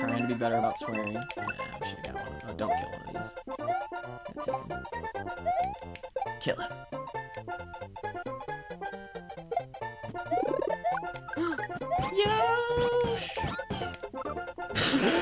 trying to be better about swearing. Yeah, I should have got one. Oh, don't kill one of these. Kill him. Yosh!